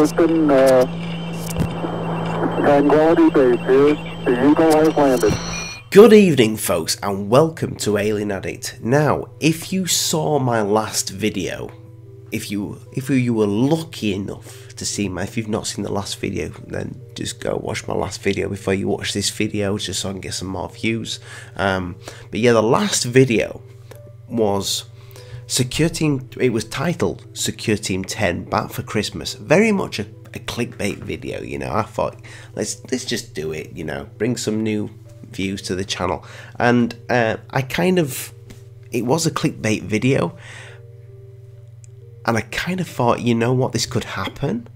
Houston, uh, Tranquility Base here. The Eagle has landed. Good evening, folks, and welcome to Alien Addict. Now, if you saw my last video, if you if you were lucky enough to see my, if you've not seen the last video, then just go watch my last video before you watch this video, just so I can get some more views. Um, but yeah, the last video was Secure Team. It was titled Secure Team 10 Back for Christmas. Very much a, a clickbait video, you know. I thought let's let's just do it, you know, bring some new views to the channel, and uh, I kind of it was a clickbait video and I kind of thought, you know what, this could happen.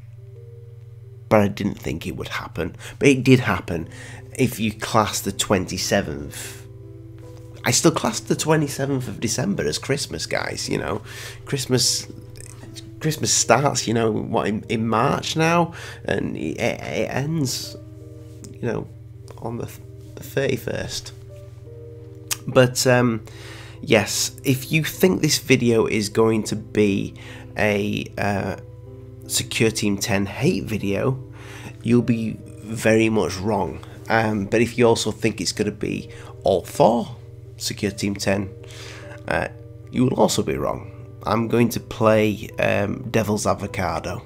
But I didn't think it would happen. But it did happen. If you class the 27th, I still class the 27th of December as Christmas, guys. You know, Christmas. Christmas starts, you know, what in, in March now, and it, it ends, you know, on the thirty first. But um, yes, if you think this video is going to be a uh, Secure Team 10 hate video, you'll be very much wrong. Um, but if you also think it's going to be all for Secure Team 10, uh, you will also be wrong. I'm going to play um, Devil's Avocado.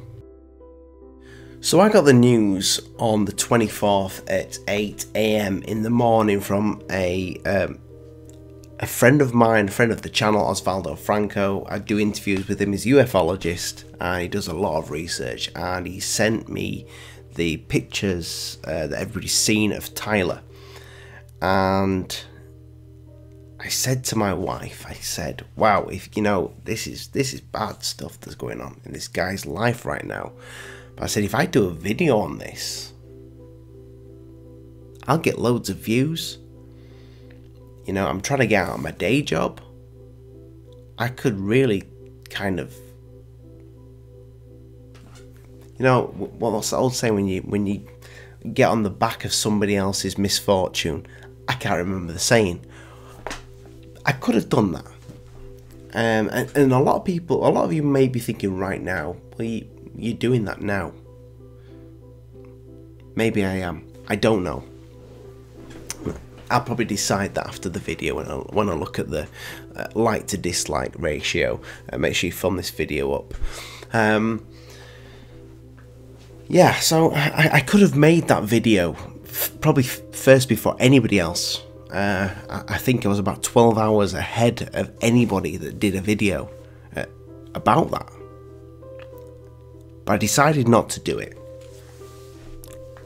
So I got the news on the 24th at 8 a.m. in the morning from a um, a friend of mine, a friend of the channel, Osvaldo Franco. I do interviews with him. He's a ufologist and he does a lot of research. And he sent me the pictures uh, that everybody's seen of Tyler. And I said to my wife, I said, "Wow, if you know this is this is bad stuff that's going on in this guy's life right now." But I said, if I do a video on this, I'll get loads of views you know, I'm trying to get out of my day job. I could really kind of you know what's the old saying when you when you get on the back of somebody else's misfortune i can't remember the saying i could have done that um, and, and, a lot of people a lot of you may be thinking right now well you, you're doing that now maybe i am i don't know I'll probably decide that after the video when I, when I look at the uh, like to dislike ratio. Uh, make sure you thumb this video up. Um, yeah, so I, I, could have made that video probably first before anybody else. Uh, I, think I was about 12 hours ahead of anybody that did a video uh, about that. But I decided not to do it.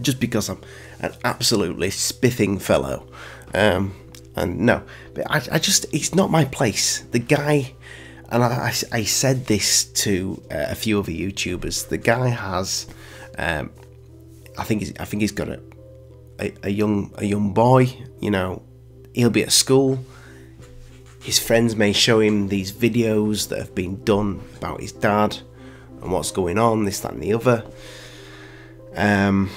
Just because I'm an absolutely spiffing fellow. Um, and no, but I, I, just, it's not my place. The guy, and I, I said this to uh, a few other YouTubers, the guy has, um, I think he's, I think he's got a, a, a young, a young boy, you know, he'll be at school. His friends may show him these videos that have been done about his dad and what's going on, this, that, and the other. Um,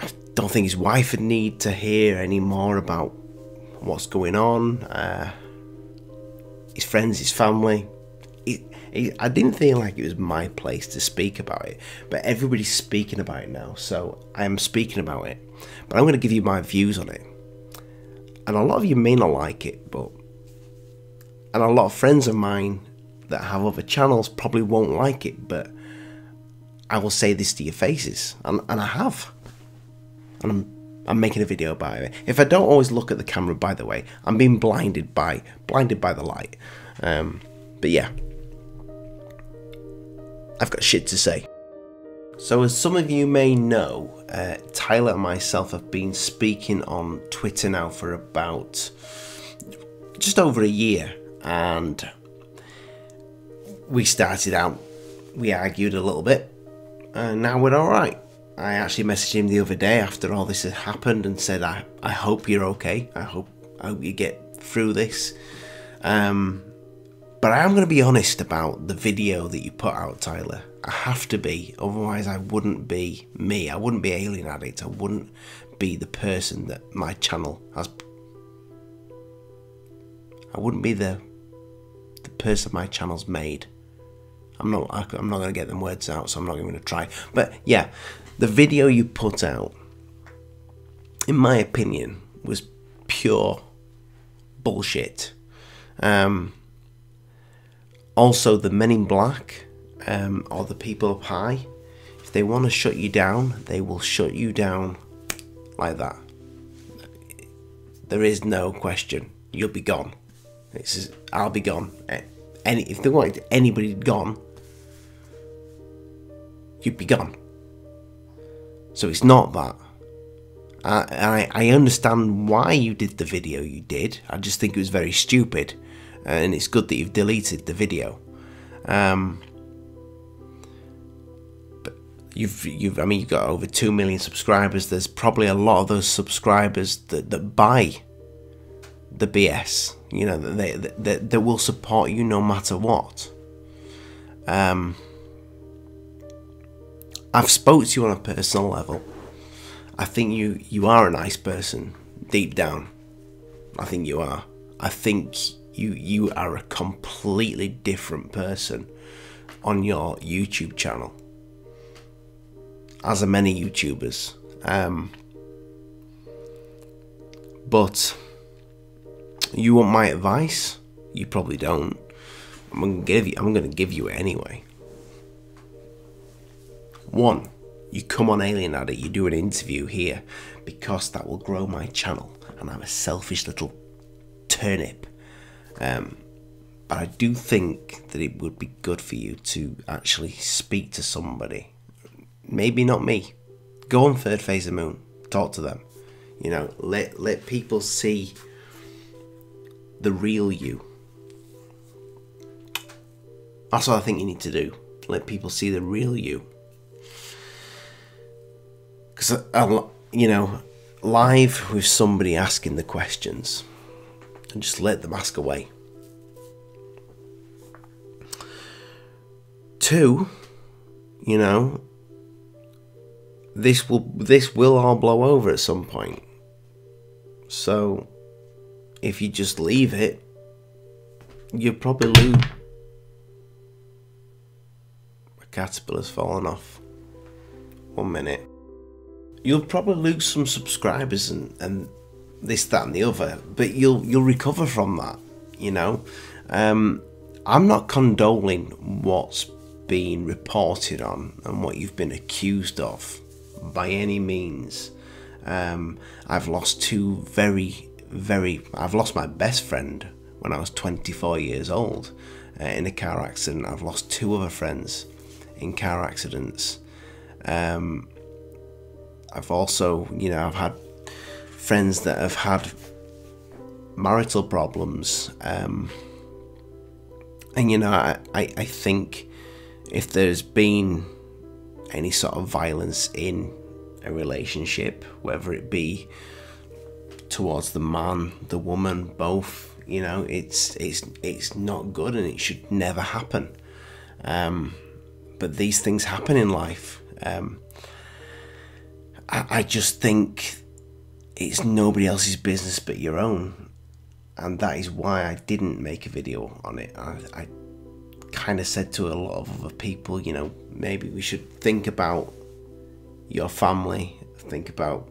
I don't think his wife would need to hear any more about what's going on. Uh, his friends, his family. I didn't feel like it was my place to speak about it, but everybody's speaking about it now, so I am speaking about it. But I'm going to give you my views on it. And a lot of you may not like it, but. And a lot of friends of mine that have other channels probably won't like it, but I will say this to your faces, and, and I have and I'm I'm making a video about it. If I don't always look at the camera, by the way, I'm being blinded by blinded by the light. Um, but yeah, I've got shit to say. So as some of you may know, uh, Tyler and myself have been speaking on Twitter now for about just over a year, and we started out, we argued a little bit, and now we're all right. I actually messaged him the other day after all this had happened and said, I, I hope you're okay. I hope, I hope you get through this. Um, but I am going to be honest about the video that you put out, Tyler. I have to be, otherwise, I wouldn't be me. I wouldn't be Alien Addict. I wouldn't be the person that my channel has. I wouldn't be the the person my channel's made. I'm not. I'm not going to get them words out, so I'm not even going to try. But yeah, the video you put out, in my opinion, was pure bullshit. Um, also, the Men in Black um, or the people up high, if they want to shut you down, they will shut you down like that. There is no question. You'll be gone. It's I'll be gone. Any if they wanted anybody gone, you'd be gone. So it's not that. I, I, I understand why you did the video you did. I just think it was very stupid, and it's good that you've deleted the video. Um, but you've you've I mean you've got over two million subscribers. There's probably a lot of those subscribers that that buy the BS. You know they that, that will support you no matter what. Um, I've spoke to you on a personal level. I think you you are a nice person deep down. I think you are. I think you you are a completely different person on your YouTube channel. As are many YouTubers. Um, but you want my advice? You probably don't. I'm gonna give you. I'm gonna give you it anyway. One, you come on Alien Addict, you do an interview here because that will grow my channel, and I'm a selfish little turnip. Um, but I do think that it would be good for you to actually speak to somebody. Maybe not me. Go on Third Phase of Moon, talk to them. You know, let let people see the real you. That's what I think you need to do. Let people see the real you. Because, you know, live with somebody asking the questions and just let the mask away. Two, you know, this will this will all blow over at some point. So if you just leave it, you probably lose. A caterpillar's fallen off. One minute. You'll probably lose some subscribers and, and this, that, and the other, but you'll you'll recover from that. You know, um, I'm not condoling what's being reported on and what you've been accused of by any means. Um, I've lost two very very. I've lost my best friend when I was 24 years old uh, in a car accident. I've lost two other friends in car accidents. Um, I've also, you know, I've had friends that have had marital problems. Um, and, you know, I, I, think if there's been any sort of violence in a relationship, whether it be towards the man, the woman, both. You know, it's it's it's not good and it should never happen. Um, but these things happen in life. Um, I, I just think it's nobody else's business but your own, and that is why I didn't make a video on it. I, I kind of said to a lot of other people, you know, maybe we should think about your family, think about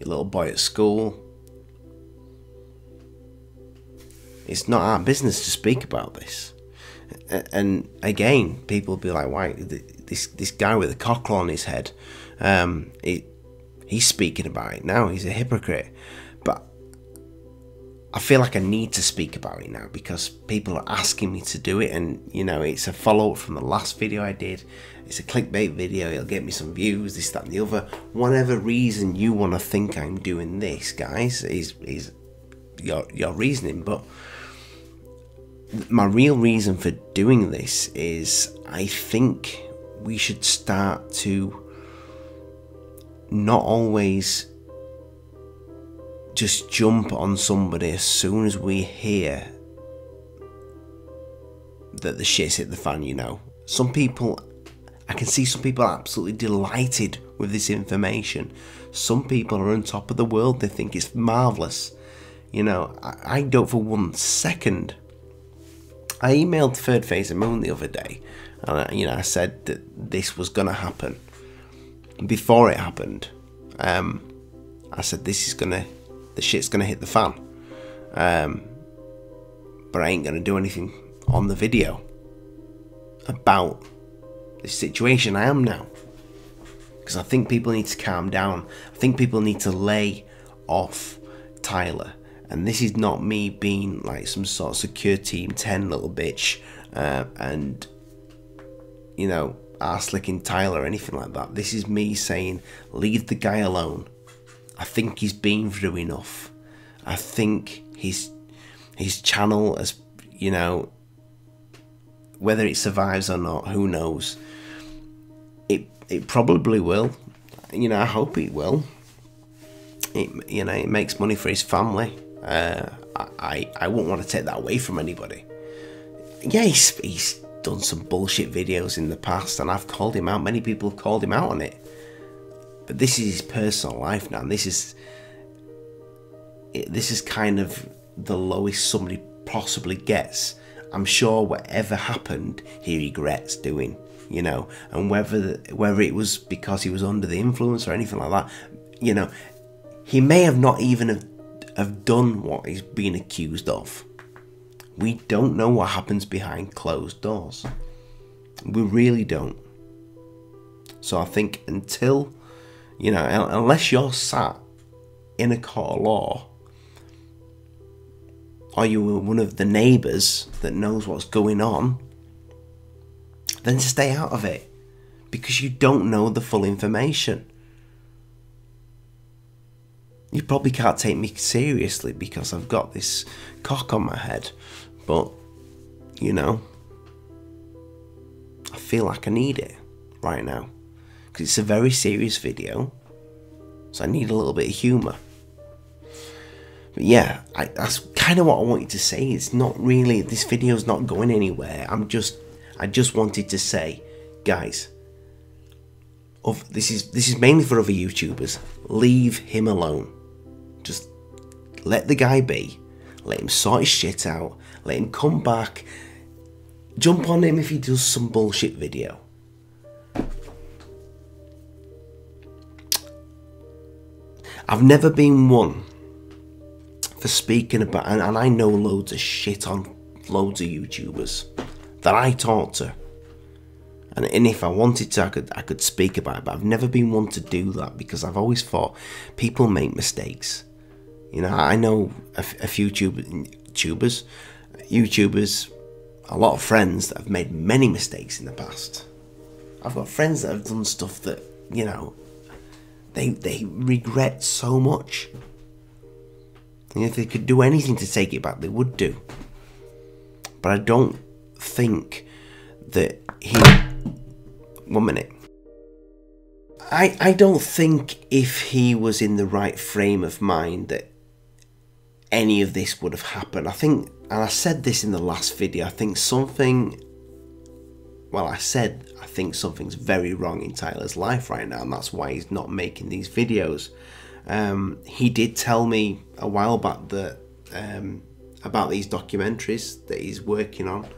your little boy at school. It's not our business to speak about this. And again, people will be like, "Why this this guy with a cockle on his head? Um, he, he's speaking about it now. He's a hypocrite." But I feel like I need to speak about it now because people are asking me to do it, and you know, it's a follow up from the last video I did. It's a clickbait video, it'll get me some views, this, that, and the other. Whatever reason you want to think I'm doing this, guys, is is your your reasoning. But my real reason for doing this is I think we should start to not always just jump on somebody as soon as we hear that the shit's hit the fan, you know. Some people, I can see some people absolutely delighted with this information. Some people are on top of the world, they think it's marvellous. You know, I, I don't for one second I emailed Third Phase of Moon the other day, and I, you know I said that this was gonna happen. Before it happened, um, I said this is gonna, the shit's gonna hit the fan. Um, but I ain't gonna do anything on the video about this situation I am now. Because I think people need to calm down. I think people need to lay off Tyler. And this is not me being like some sort of secure team 10 little bitch uh, and, you know, ass licking Tyler or anything like that. This is me saying, leave the guy alone. I think he's been through enough. I think his his channel has, you know, whether it survives or not, who knows. It it probably will. You know, I hope it will. It you know it makes money for his family. Uh, I I wouldn't want to take that away from anybody. Yeah, he's, he's done some bullshit videos in the past, and I've called him out. Many people have called him out on it. But this is his personal life now. And this is this is kind of the lowest somebody possibly gets. I'm sure whatever happened, he regrets doing. You know, and whether whether it was because he was under the influence or anything like that, you know, he may have not even have, have done what he's been accused of. We don't know what happens behind closed doors. We really don't. So I think until, you know, unless you're sat in a court of law, or you were one of the neighbours that knows what's going on, then to stay out of it because you don't know the full information. You probably can't take me seriously because I've got this cock on my head, but you know, I feel like I need it right now because it's a very serious video, so I need a little bit of humour. But yeah, I, that's kind of what I wanted to say. It's not really this video's not going anywhere. I'm just I just wanted to say, guys, of this is this is mainly for other YouTubers. Leave him alone. Just let the guy be. Let him sort his shit out. Let him come back. Jump on him if he does some bullshit video. I've never been one for speaking about, and, and I know loads of shit on loads of YouTubers that I talk to. And, and if I wanted to, I could I could speak about it, but I've never been one to do that because I've always thought people make mistakes. You know, I know a, a few tubers, YouTubers, a lot of friends that have made many mistakes in the past. I've got friends that have done stuff that you know they they regret so much. And if they could do anything to take it back, they would do. But I don't think that he. One minute. I, I don't think if he was in the right frame of mind that any of this would have happened. I think, and I said this in the last video, I think something, well, I said I think something's very wrong in Tyler's life right now, and that's why he's not making these videos. Um, he did tell me a while back that um, about these documentaries that he's working on.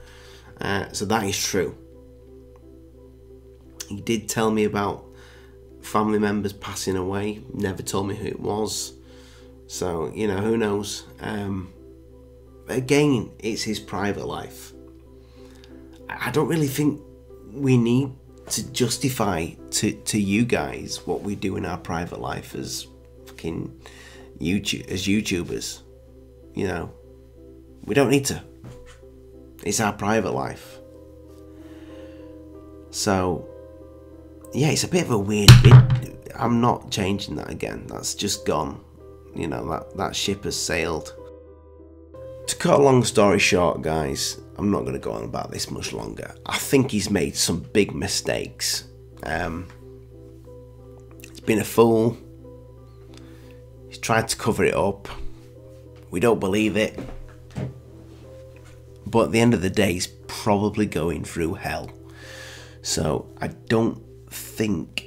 Uh, so that is true. He did tell me about family members passing away. Never told me who it was. So you know who knows. Um, again, it's his private life. I don't really think we need to justify to, to you guys what we do in our private life as fucking YouTube as YouTubers. You know, we don't need to. It's our private life. So, yeah, it's a bit of a weird bit. I'm not changing that again. That's just gone. You know, that, that ship has sailed. To cut a long story short, guys, I'm not going to go on about this much longer. I think he's made some big mistakes. Um, he's been a fool. He's tried to cover it up. We don't believe it. But at the end of the day, he's probably going through hell. So I don't think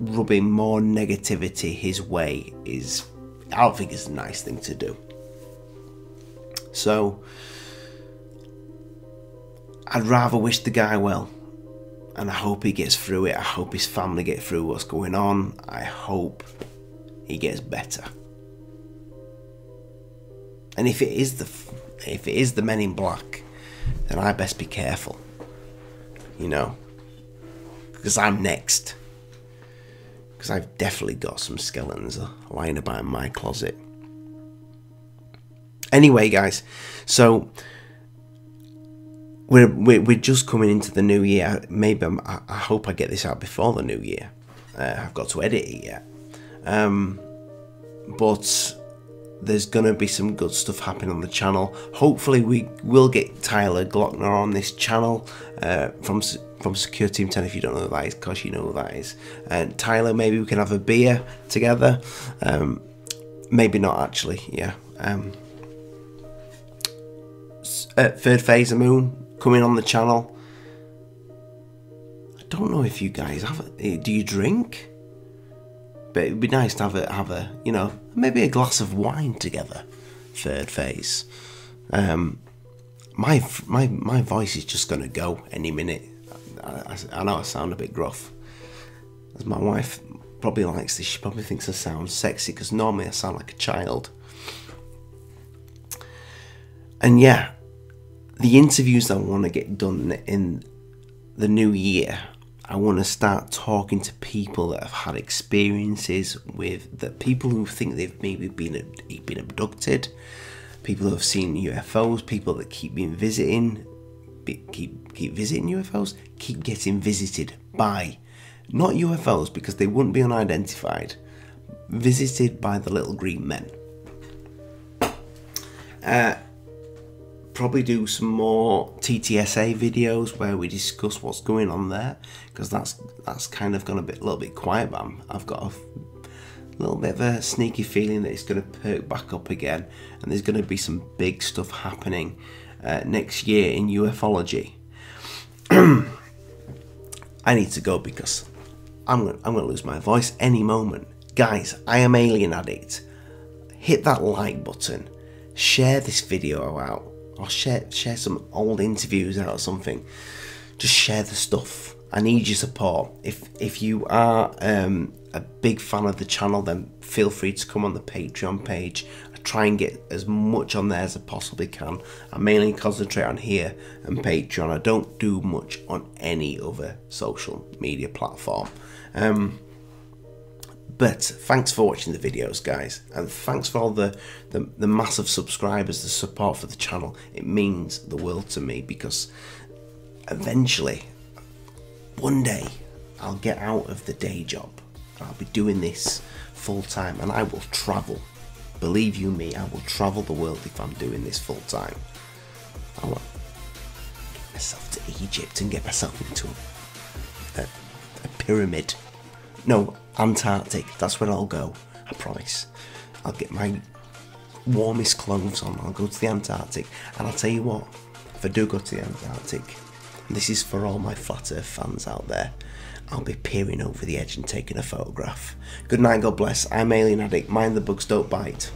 rubbing more negativity his way is, I don't think it's a nice thing to do. So, I'd rather wish the guy well. And I hope he gets through it. I hope his family get through what's going on. I hope he gets better. And if it is the if it is the men in black, then I best be careful. You know, because I'm next. Because I've definitely got some skeletons lying about in my closet. Anyway, guys, so we're, we're, just coming into the new year. Maybe I'm, i I hope I get this out before the new year. Uh, I've got to edit it yet. Um, but there's gonna be some good stuff happening on the channel. Hopefully, we will get Tyler Glockner on this channel uh, from from Secure Team 10. If you don't know who that is, because you know who that is. And Tyler, maybe we can have a beer together. Um, maybe not actually. Yeah. Um, uh, third phase of Moon coming on the channel. I don't know if you guys have do you drink? It'd be nice to have a have a you know maybe a glass of wine together. Third phase. Um, my my my voice is just gonna go any minute. I, I, I know I sound a bit gruff. As my wife probably likes this, she probably thinks I sound sexy because normally I sound like a child. And yeah, the interviews I want to get done in the new year, I want to start talking to people that have had experiences with the people who think they've maybe been been abducted, people who have seen UFOs, people that keep being visiting, keep keep visiting UFOs, keep getting visited by not UFOs because they wouldn't be unidentified, visited by the little green men. Uh, probably do some more TTSA videos where we discuss what's going on there because that's that's kind of gone a bit a little bit quiet but i have got a little bit of a sneaky feeling that it's going to perk back up again and there's going to be some big stuff happening uh, next year in ufology. I need to go because I'm gonna, I'm gonna lose my voice any moment. Guys I am alien addict. Hit that like button. Share this video out or share share some old interviews out or something. Just share the stuff. I need your support. If if you are um, a big fan of the channel, then feel free to come on the Patreon page. I try and get as much on there as I possibly can. I mainly concentrate on here and Patreon. I don't do much on any other social media platform. Um, but thanks for watching the videos, guys, and thanks for all the, the, the massive subscribers, the support for the channel. It means the world to me because eventually, one day, I'll get out of the day job. I'll be doing this full time, and I will travel. Believe you me, I will travel the world if I'm doing this full time. I want myself to Egypt and get myself into a, a pyramid. No, Antarctic. That's where I'll go. I promise. I'll get my warmest clothes on. I'll go to the Antarctic. And I'll tell you what, if I do go to the Antarctic, this is for all my flat earth fans out there, I'll be peering over the edge and taking a photograph. Good night, God bless. I'm Alien Addict. Mind the bugs don't bite.